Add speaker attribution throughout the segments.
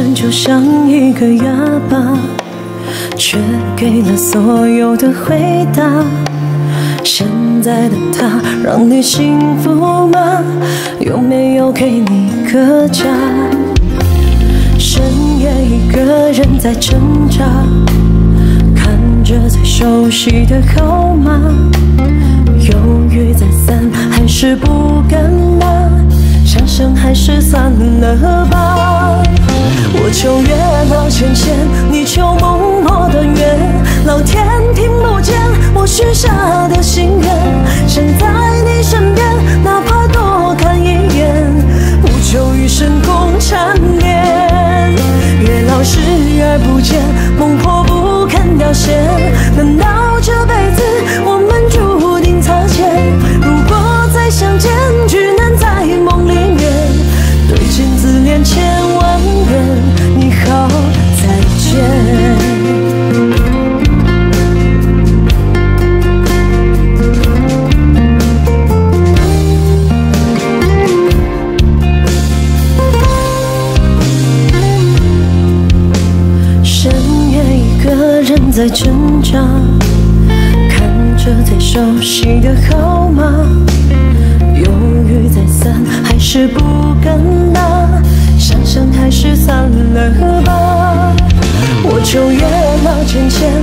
Speaker 1: 见，就像一个哑巴，却给了所有的回答。现在的他让你幸福吗？有没有给你个家？深夜一个人在挣扎，看着最熟悉的号码，犹豫再三，还是不敢拿。想想还是算了吧。求月老牵线，你求梦落的缘，老天听不见我许下的心愿。想在你身边，哪怕多看一眼，不求余生共缠绵。月老视而不见，在挣扎，看着最熟悉的号码，犹豫再三，还是不敢拿。想想还是算了吧。我求月老牵牵，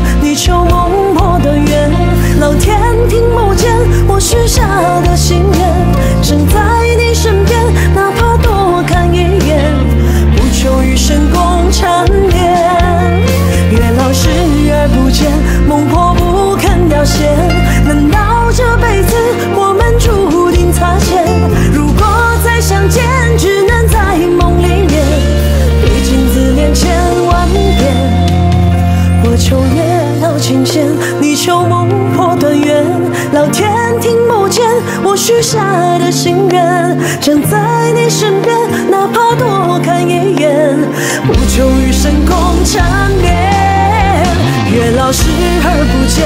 Speaker 1: 琴弦，你求梦破断缘，老天听不见我许下的心愿。想在你身边，哪怕多看一眼，不求余生共缠绵。月老视而不见，